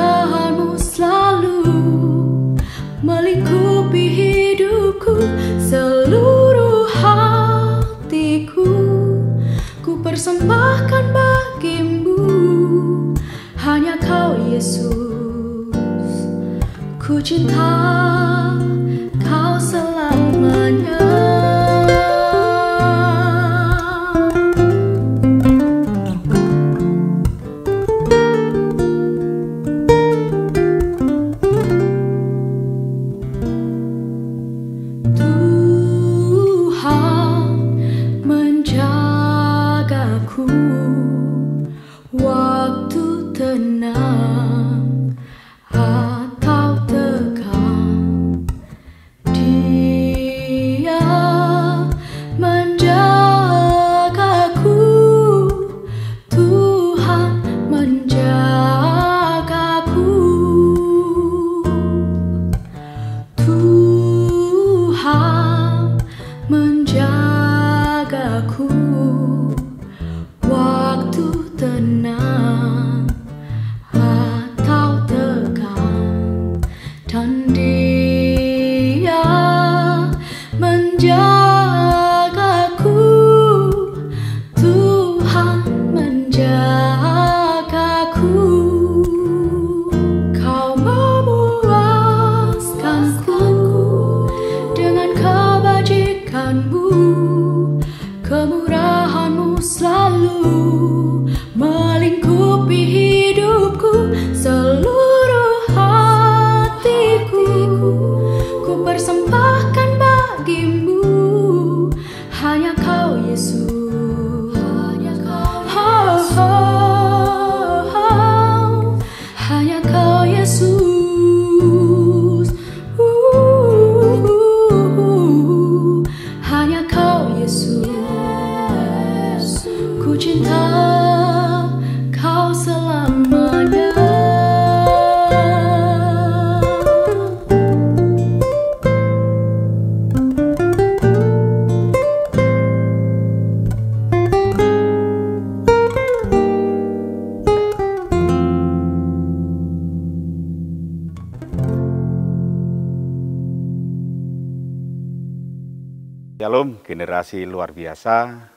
keindahanmu selalu melingkupi hidupku seluruh hatiku. Ku persembahkan bagimu hanya kau Yesus. Ku cinta generasi luar biasa.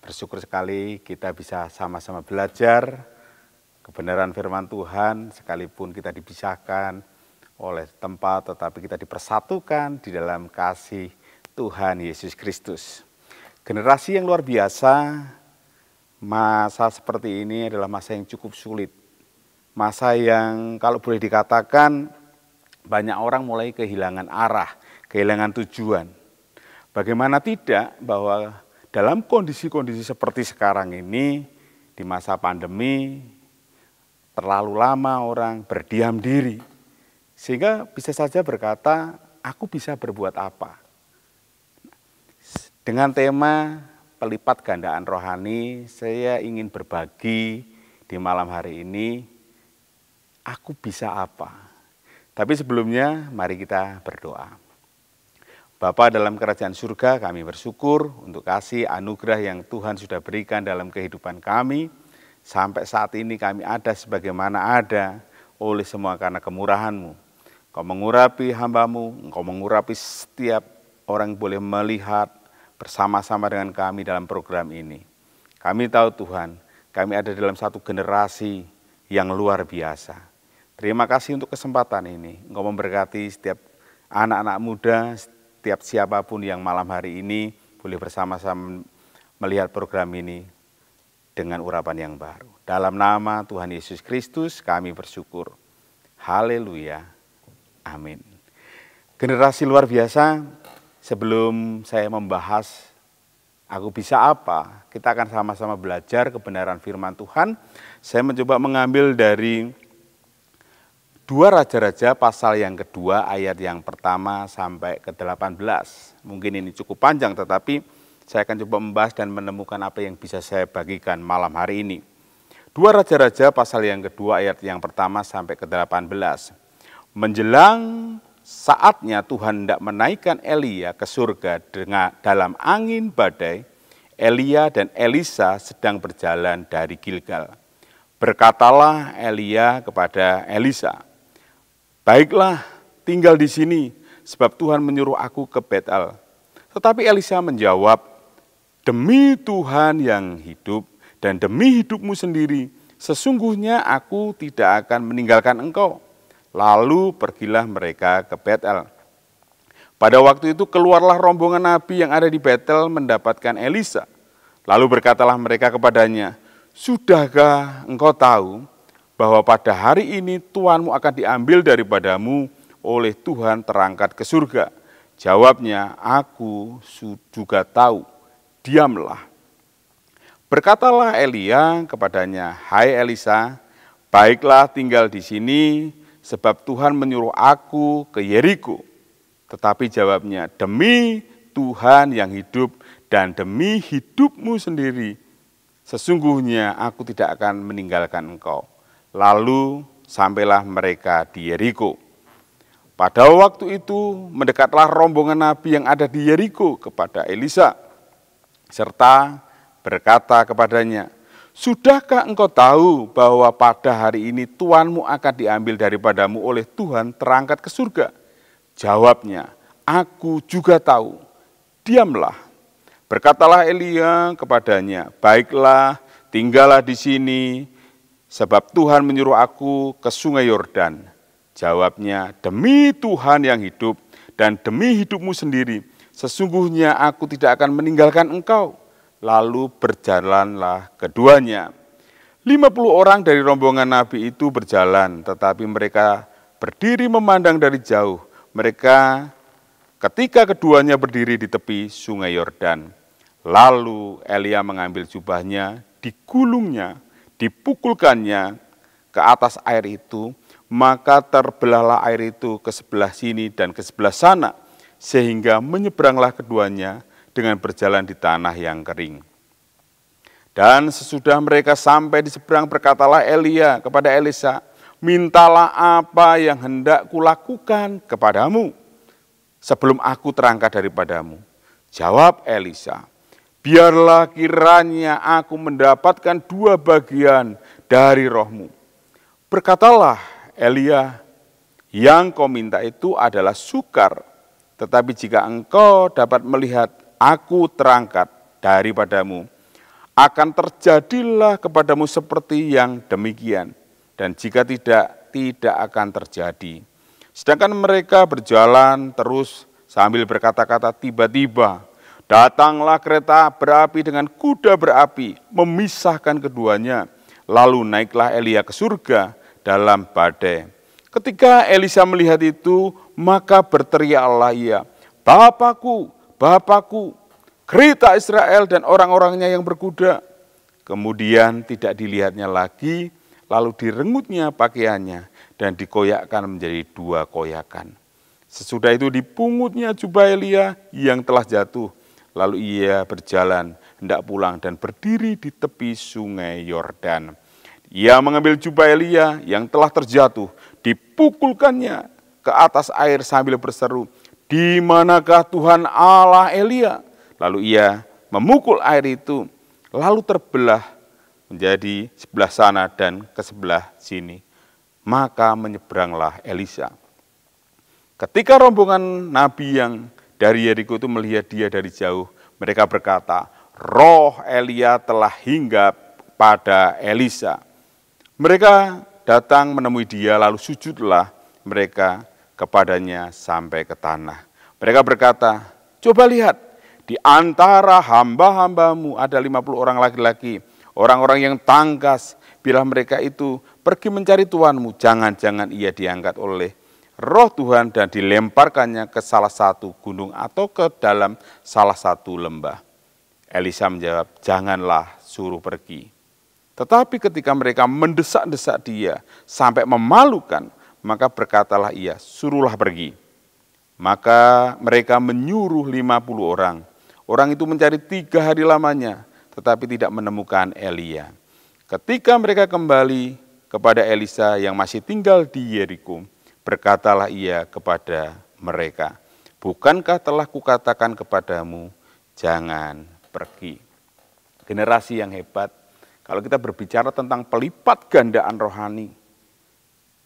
Bersyukur sekali kita bisa sama-sama belajar kebenaran firman Tuhan sekalipun kita dipisahkan oleh tempat tetapi kita dipersatukan di dalam kasih Tuhan Yesus Kristus. Generasi yang luar biasa, masa seperti ini adalah masa yang cukup sulit. Masa yang kalau boleh dikatakan banyak orang mulai kehilangan arah, kehilangan tujuan. Bagaimana tidak bahwa dalam kondisi-kondisi seperti sekarang ini, di masa pandemi, terlalu lama orang berdiam diri, sehingga bisa saja berkata, aku bisa berbuat apa? Dengan tema pelipat gandaan rohani, saya ingin berbagi di malam hari ini, aku bisa apa? Tapi sebelumnya, mari kita berdoa. Bapa dalam kerajaan surga, kami bersyukur untuk kasih anugerah yang Tuhan sudah berikan dalam kehidupan kami. Sampai saat ini kami ada sebagaimana ada oleh semua karena kemurahan-Mu. Kau mengurapi hambamu, Engkau mengurapi setiap orang boleh melihat, bersama-sama dengan kami dalam program ini. Kami tahu Tuhan, kami ada dalam satu generasi yang luar biasa. Terima kasih untuk kesempatan ini. Engkau memberkati setiap anak-anak muda, setiap siapa pun yang malam hari ini boleh bersama-sama melihat program ini dengan urapan yang baru. Dalam nama Tuhan Yesus Kristus kami bersyukur. Haleluya. Amin. Generasi luar biasa, Sebelum saya membahas aku bisa apa, kita akan sama-sama belajar kebenaran firman Tuhan. Saya mencoba mengambil dari dua raja-raja pasal yang kedua ayat yang pertama sampai ke 18. Mungkin ini cukup panjang tetapi saya akan coba membahas dan menemukan apa yang bisa saya bagikan malam hari ini. Dua raja-raja pasal yang kedua ayat yang pertama sampai ke 18. Menjelang saatnya Tuhan hendak menaikkan Elia ke surga dengan dalam angin badai, Elia dan Elisa sedang berjalan dari Gilgal. Berkatalah Elia kepada Elisa, "Baiklah, tinggal di sini, sebab Tuhan menyuruh aku ke Betel." Tetapi Elisa menjawab, "Demi Tuhan yang hidup dan demi hidupmu sendiri, sesungguhnya aku tidak akan meninggalkan engkau." Lalu pergilah mereka ke Betel. Pada waktu itu keluarlah rombongan nabi yang ada di Betel mendapatkan Elisa. Lalu berkatalah mereka kepadanya, Sudahkah engkau tahu bahwa pada hari ini Tuhanmu akan diambil daripadamu oleh Tuhan terangkat ke surga? Jawabnya, aku juga tahu, diamlah. Berkatalah Elia kepadanya, Hai Elisa, baiklah tinggal di sini, sebab Tuhan menyuruh aku ke Yeriko. Tetapi jawabnya, demi Tuhan yang hidup dan demi hidupmu sendiri, sesungguhnya aku tidak akan meninggalkan engkau. Lalu sampailah mereka di Yeriko. Pada waktu itu mendekatlah rombongan nabi yang ada di Yeriko kepada Elisa, serta berkata kepadanya, Sudahkah engkau tahu bahwa pada hari ini Tuanmu akan diambil daripadamu oleh Tuhan terangkat ke surga? Jawabnya, aku juga tahu. Diamlah. Berkatalah Elia kepadanya, baiklah tinggallah di sini, sebab Tuhan menyuruh aku ke sungai Yordan. Jawabnya, demi Tuhan yang hidup dan demi hidupmu sendiri, sesungguhnya aku tidak akan meninggalkan engkau lalu berjalanlah keduanya. 50 orang dari rombongan Nabi itu berjalan, tetapi mereka berdiri memandang dari jauh. Mereka ketika keduanya berdiri di tepi sungai Yordan. Lalu Elia mengambil jubahnya, digulungnya, dipukulkannya ke atas air itu, maka terbelahlah air itu ke sebelah sini dan ke sebelah sana, sehingga menyeberanglah keduanya dengan berjalan di tanah yang kering. Dan sesudah mereka sampai di seberang berkatalah Elia kepada Elisa, mintalah apa yang hendak kulakukan kepadamu sebelum aku terangkat daripadamu. Jawab Elisa, biarlah kiranya aku mendapatkan dua bagian dari rohmu. Berkatalah Elia, yang kau minta itu adalah sukar, tetapi jika engkau dapat melihat aku terangkat daripadamu, akan terjadilah kepadamu seperti yang demikian. Dan jika tidak, tidak akan terjadi. Sedangkan mereka berjalan terus sambil berkata-kata tiba-tiba datanglah kereta berapi dengan kuda berapi memisahkan keduanya. Lalu naiklah Elia ke surga dalam badai. Ketika Elisa melihat itu, maka berteriaklah ia, Bapakku, Bapakku, kereta Israel dan orang-orangnya yang berkuda. Kemudian tidak dilihatnya lagi, lalu direngutnya pakaiannya dan dikoyakkan menjadi dua koyakan. Sesudah itu dipungutnya jubah Elia yang telah jatuh. Lalu ia berjalan, hendak pulang dan berdiri di tepi sungai Yordan. Ia mengambil jubah Elia yang telah terjatuh, dipukulkannya ke atas air sambil berseru, di manakah Tuhan Allah Elia? Lalu ia memukul air itu, lalu terbelah menjadi sebelah sana dan ke sebelah sini. Maka menyeberanglah Elisa. Ketika rombongan nabi yang dari Yeriko itu melihat dia dari jauh, mereka berkata, roh Elia telah hingga pada Elisa. Mereka datang menemui dia, lalu sujudlah mereka kepadanya sampai ke tanah. Mereka berkata, coba lihat, di antara hamba-hambamu ada 50 orang laki-laki, orang-orang yang tangkas, bila mereka itu pergi mencari Tuhanmu, jangan-jangan ia diangkat oleh roh Tuhan dan dilemparkannya ke salah satu gunung atau ke dalam salah satu lembah. Elisa menjawab, janganlah suruh pergi. Tetapi ketika mereka mendesak-desak dia sampai memalukan, maka berkatalah ia, suruhlah pergi. Maka mereka menyuruh 50 orang. Orang itu mencari tiga hari lamanya, tetapi tidak menemukan Elia. Ketika mereka kembali kepada Elisa yang masih tinggal di Yeriko, berkatalah ia kepada mereka, Bukankah telah kukatakan kepadamu, jangan pergi. Generasi yang hebat kalau kita berbicara tentang pelipat gandaan rohani,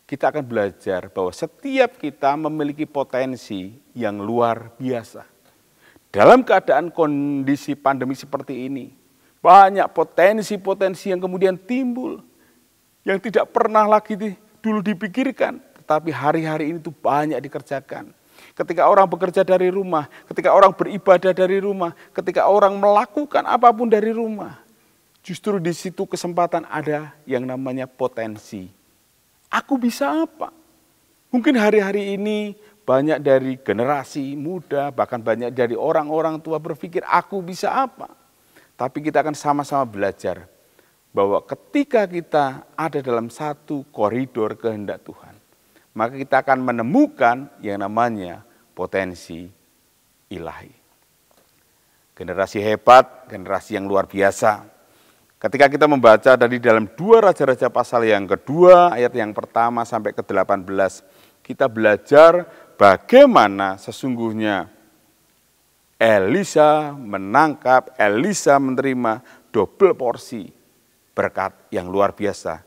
kita akan belajar bahwa setiap kita memiliki potensi yang luar biasa. Dalam keadaan kondisi pandemi seperti ini, banyak potensi-potensi yang kemudian timbul yang tidak pernah lagi dulu dipikirkan, tetapi hari-hari ini tuh banyak dikerjakan. Ketika orang bekerja dari rumah, ketika orang beribadah dari rumah, ketika orang melakukan apa pun dari rumah, Justru di situ kesempatan ada yang namanya potensi. Aku bisa apa? Mungkin hari-hari ini banyak dari generasi muda, bahkan banyak dari orang-orang tua berpikir aku bisa apa? Tapi kita akan sama-sama belajar bahwa ketika kita ada dalam satu koridor kehendak Tuhan, maka kita akan menemukan yang namanya potensi ilahi. Generasi hebat, generasi yang luar biasa, Ketika kita membaca dari dalam dua Raja-Raja pasal yang kedua, ayat yang pertama sampai ke 18, kita belajar bagaimana sesungguhnya Elisa menangkap, Elisa menerima double porsi berkat yang luar biasa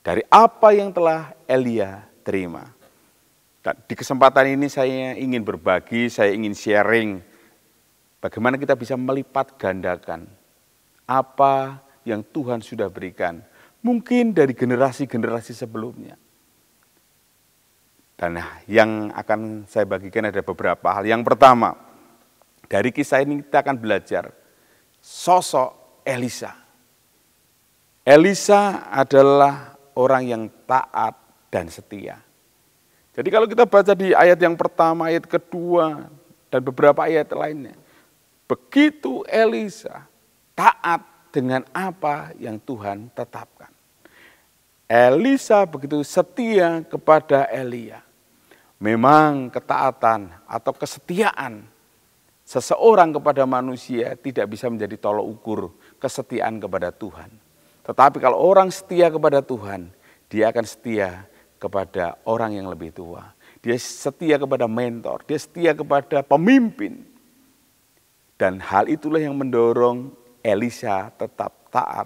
dari apa yang telah Elia terima. Di kesempatan ini saya ingin berbagi, saya ingin sharing bagaimana kita bisa melipat gandakan apa yang Tuhan sudah berikan. Mungkin dari generasi-generasi sebelumnya. Dan yang akan saya bagikan ada beberapa hal. Yang pertama, dari kisah ini kita akan belajar sosok Elisa. Elisa adalah orang yang taat dan setia. Jadi kalau kita baca di ayat yang pertama, ayat kedua, dan beberapa ayat lainnya. Begitu Elisa taat dengan apa yang Tuhan tetapkan. Elisa begitu setia kepada Elia. Memang ketaatan atau kesetiaan seseorang kepada manusia tidak bisa menjadi tolok ukur kesetiaan kepada Tuhan. Tetapi kalau orang setia kepada Tuhan, dia akan setia kepada orang yang lebih tua. Dia setia kepada mentor, dia setia kepada pemimpin. Dan hal itulah yang mendorong Elisa tetap taat,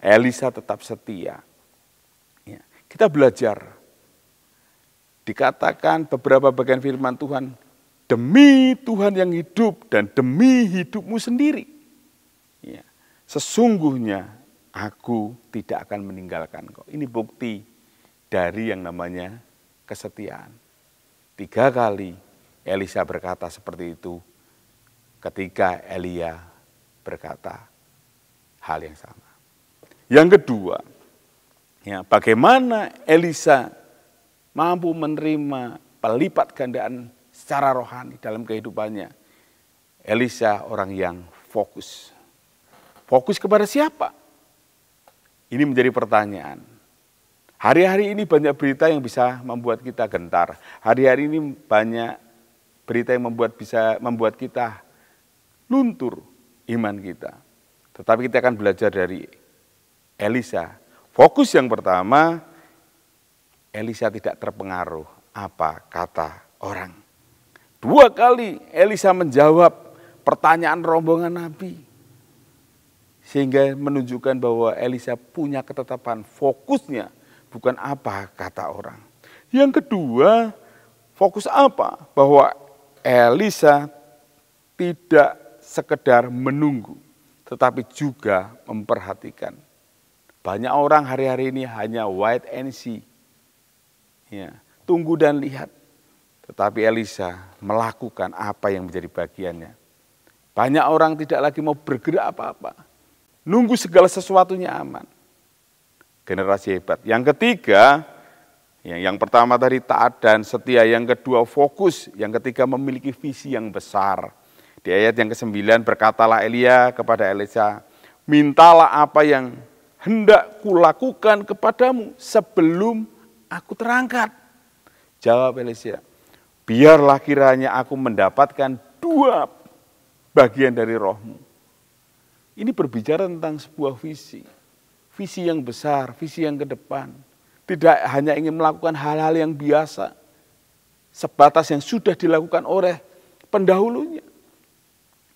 Elisa tetap setia. Ya, kita belajar, dikatakan beberapa bagian firman Tuhan, demi Tuhan yang hidup dan demi hidupmu sendiri. Ya, sesungguhnya aku tidak akan meninggalkan kau. Ini bukti dari yang namanya kesetiaan. Tiga kali Elisa berkata seperti itu ketika Elia berkata hal yang sama. Yang kedua, ya, bagaimana Elisa mampu menerima pelipat gandaan secara rohani dalam kehidupannya. Elisa orang yang fokus. Fokus kepada siapa? Ini menjadi pertanyaan. Hari-hari ini banyak berita yang bisa membuat kita gentar. Hari-hari ini banyak berita yang membuat bisa membuat kita luntur iman kita. Tetapi kita akan belajar dari Elisa. Fokus yang pertama, Elisa tidak terpengaruh apa kata orang. Dua kali Elisa menjawab pertanyaan rombongan Nabi. Sehingga menunjukkan bahwa Elisa punya ketetapan fokusnya bukan apa kata orang. Yang kedua, fokus apa? Bahwa Elisa tidak sekedar menunggu, tetapi juga memperhatikan. Banyak orang hari-hari ini hanya white and see. Ya, tunggu dan lihat. Tetapi Elisa melakukan apa yang menjadi bagiannya. Banyak orang tidak lagi mau bergerak apa-apa. Nunggu segala sesuatunya aman generasi hebat. Yang ketiga, yang, yang pertama tadi taat dan setia, yang kedua fokus, yang ketiga memiliki visi yang besar. Di ayat yang ke-9 berkatalah Elia kepada Elisa, mintalah apa yang hendak kulakukan kepadamu sebelum aku terangkat. Jawab Elisa, biarlah kiranya aku mendapatkan dua bagian dari rohmu. Ini berbicara tentang sebuah visi visi yang besar, visi yang ke depan. Tidak hanya ingin melakukan hal-hal yang biasa, sebatas yang sudah dilakukan oleh pendahulunya.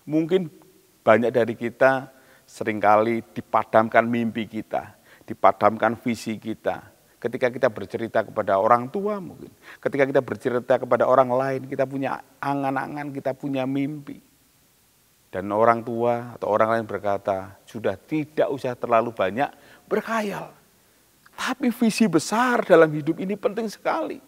Mungkin banyak dari kita sering kali dipadamkan mimpi kita, dipadamkan visi kita. Ketika kita bercerita kepada orang tua mungkin, ketika kita bercerita kepada orang lain, kita punya angan-angan, kita punya mimpi. Dan orang tua atau orang lain berkata, sudah tidak usah terlalu banyak berkhayal. Tapi visi besar dalam hidup ini penting sekali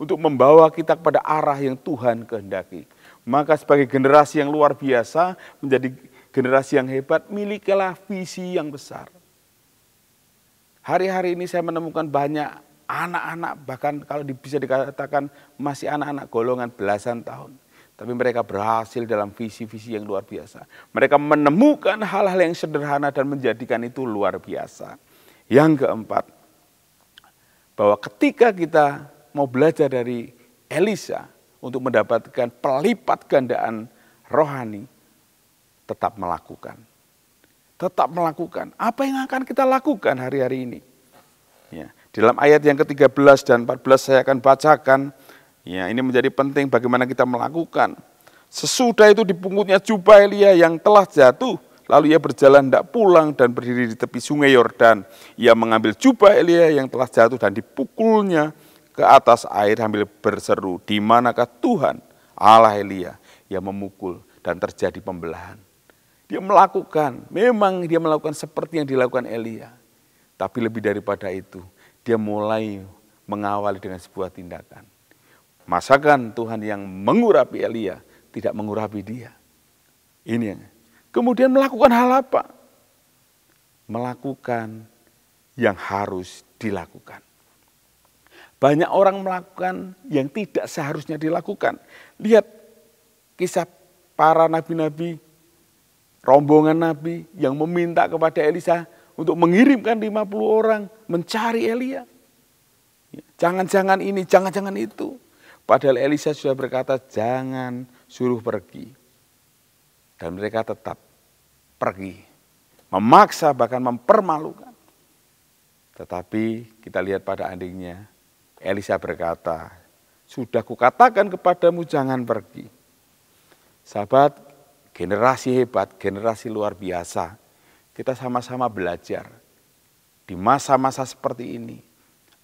untuk membawa kita kepada arah yang Tuhan kehendaki. Maka sebagai generasi yang luar biasa, menjadi generasi yang hebat, milikilah visi yang besar. Hari-hari ini saya menemukan banyak anak-anak, bahkan kalau bisa dikatakan masih anak-anak golongan belasan tahun. Tapi mereka berhasil dalam visi-visi yang luar biasa. Mereka menemukan hal-hal yang sederhana dan menjadikan itu luar biasa. Yang keempat, bahwa ketika kita mau belajar dari Elisa untuk mendapatkan pelipat gandaan rohani, tetap melakukan. Tetap melakukan. Apa yang akan kita lakukan hari-hari ini? Ya, dalam ayat yang ke-13 dan 14 saya akan bacakan Ya, ini menjadi penting bagaimana kita melakukan. Sesudah itu dipungutnya jubah Elia yang telah jatuh, lalu ia berjalan tidak pulang dan berdiri di tepi sungai Yordan. Ia mengambil jubah Elia yang telah jatuh dan dipukulnya ke atas air sambil berseru, di manakah Tuhan Allah Elia yang memukul dan terjadi pembelahan. Dia melakukan, memang dia melakukan seperti yang dilakukan Elia. Tapi lebih daripada itu, dia mulai mengawali dengan sebuah tindakan. Masakan Tuhan yang mengurapi Elia tidak mengurapi dia. Ini yang. Kemudian melakukan hal apa? Melakukan yang harus dilakukan. Banyak orang melakukan yang tidak seharusnya dilakukan. Lihat kisah para nabi-nabi, rombongan nabi yang meminta kepada Elisa untuk mengirimkan 50 orang mencari Elia. Jangan-jangan ini, jangan-jangan itu. Padahal Elisa sudah berkata, jangan suruh pergi. Dan mereka tetap pergi. Memaksa bahkan mempermalukan. Tetapi kita lihat pada endingnya, Elisa berkata, sudah kukatakan kepadamu jangan pergi. Sahabat, generasi hebat, generasi luar biasa. Kita sama-sama belajar. Di masa-masa seperti ini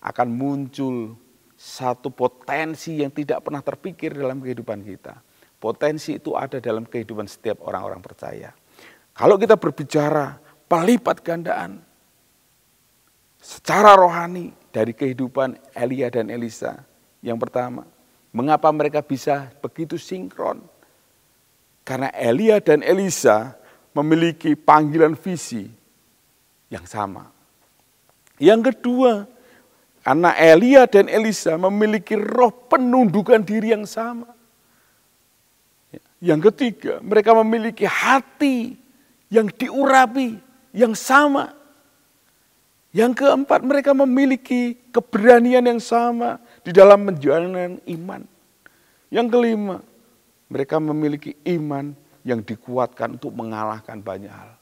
akan muncul satu potensi yang tidak pernah terpikir dalam kehidupan kita. Potensi itu ada dalam kehidupan setiap orang-orang percaya. Kalau kita berbicara pelipat gandaan secara rohani dari kehidupan Elia dan Elisa. Yang pertama, Mengapa mereka bisa begitu sinkron? Karena Elia dan Elisa memiliki panggilan visi yang sama. Yang kedua, karena Elia dan Elisa memiliki roh penundukan diri yang sama. Yang ketiga, mereka memiliki hati yang diurapi, yang sama. Yang keempat, mereka memiliki keberanian yang sama di dalam menjalankan iman. Yang kelima, mereka memiliki iman yang dikuatkan untuk mengalahkan banyak hal.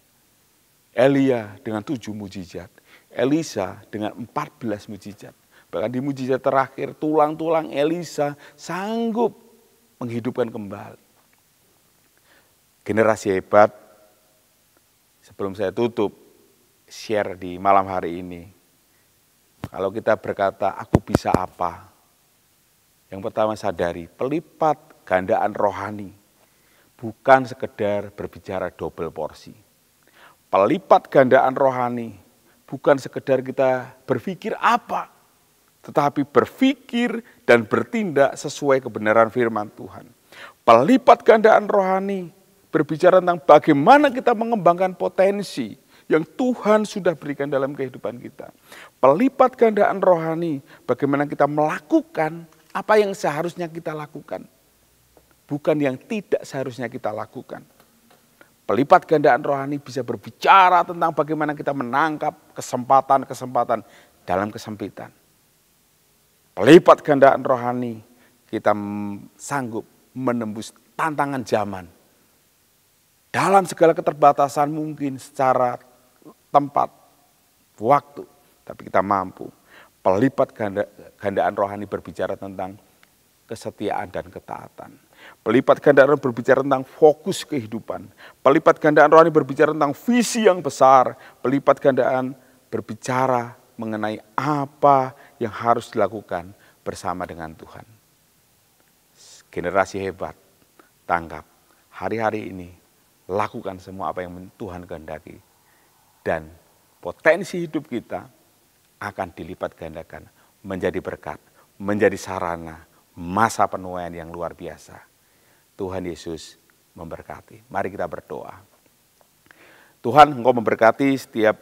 Elia dengan tujuh mujizat, Elisa dengan empat belas mujizat. Bahkan di mujizat terakhir, tulang-tulang Elisa sanggup menghidupkan kembali. Generasi hebat, sebelum saya tutup, share di malam hari ini. Kalau kita berkata, aku bisa apa? Yang pertama sadari, pelipat gandaan rohani. Bukan sekedar berbicara double porsi. Pelipat gandaan rohani, bukan sekedar kita berpikir apa, tetapi berpikir dan bertindak sesuai kebenaran firman Tuhan. Pelipat gandaan rohani berbicara tentang bagaimana kita mengembangkan potensi yang Tuhan sudah berikan dalam kehidupan kita. Pelipat gandaan rohani, bagaimana kita melakukan apa yang seharusnya kita lakukan. Bukan yang tidak seharusnya kita lakukan. Pelipat gandaan rohani bisa berbicara tentang bagaimana kita menangkap kesempatan-kesempatan dalam kesempitan. Pelipat gandaan rohani, kita sanggup menembus tantangan zaman. Dalam segala keterbatasan mungkin secara tempat, waktu, tapi kita mampu. Pelipat ganda, gandaan rohani berbicara tentang kesetiaan dan ketaatan. Pelipat gandaan berbicara tentang fokus kehidupan. Pelipat gandaan rohani berbicara tentang visi yang besar. Pelipat gandaan berbicara mengenai apa yang harus dilakukan bersama dengan Tuhan. Generasi hebat, tanggap hari-hari ini, lakukan semua apa yang Tuhan kehendaki dan potensi hidup kita akan dilipat gandakan menjadi berkat, menjadi sarana masa penuaian yang luar biasa. Tuhan Yesus memberkati. Mari kita berdoa. Tuhan, Engkau memberkati setiap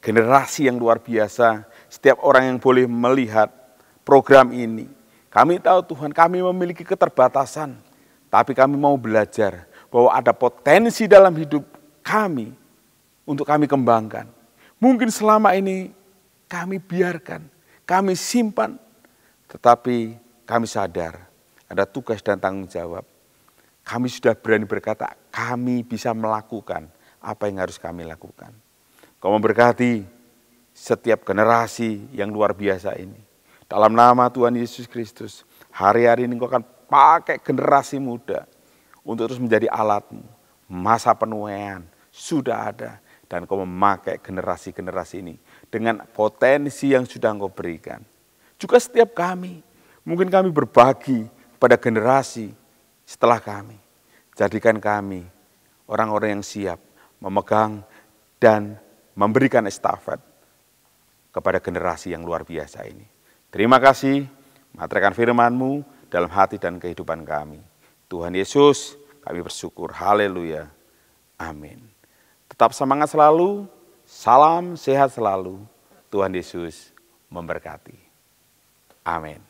generasi yang luar biasa, setiap orang yang boleh melihat program ini. Kami tahu Tuhan, kami memiliki keterbatasan, tapi kami mau belajar bahwa ada potensi dalam hidup kami untuk kami kembangkan. Mungkin selama ini kami biarkan, kami simpan, tetapi kami sadar ada tugas dan tanggung jawab. Kami sudah berani berkata, kami bisa melakukan apa yang harus kami lakukan. Kau memberkati setiap generasi yang luar biasa ini. Dalam nama Tuhan Yesus Kristus, hari-hari ini kau akan pakai generasi muda untuk terus menjadi alatmu. Masa penuaian sudah ada dan kau memakai generasi-generasi ini dengan potensi yang sudah engkau berikan. Juga setiap kami, mungkin kami berbagi pada generasi setelah kami. Jadikan kami orang-orang yang siap memegang dan memberikan estafet kepada generasi yang luar biasa ini. Terima kasih, materkan firman-Mu dalam hati dan kehidupan kami. Tuhan Yesus, kami bersyukur. Haleluya. Amin. Tetap semangat selalu, salam sehat selalu. Tuhan Yesus memberkati. Amin.